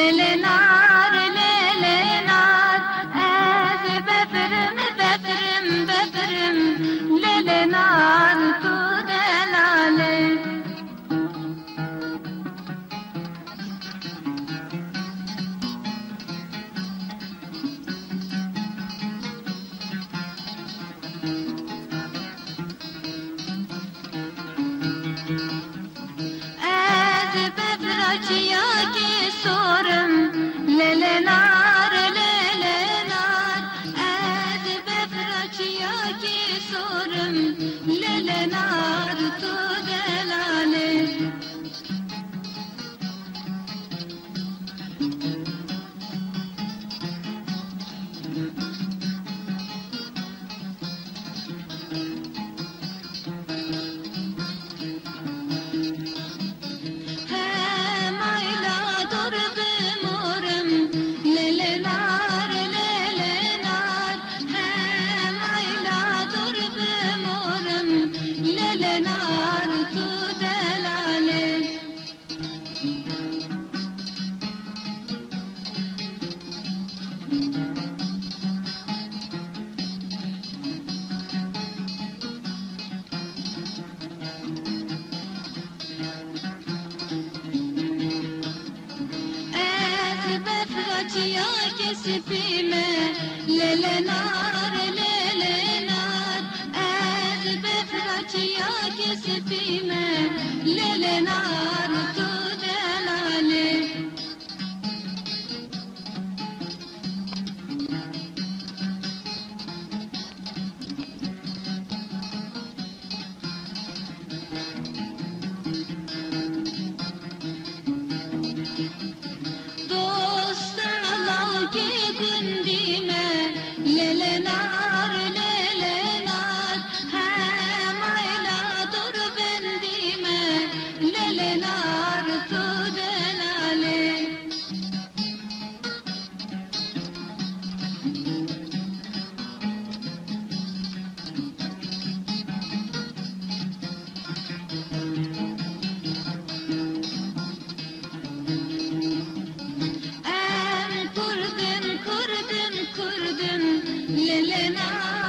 Lele nar, lele nar, ez böbrüm, böbrüm, ना kaçıya kesipime Lele nar, lele nar. Ez befraçıya kesipime Lele nar Lele Lelena.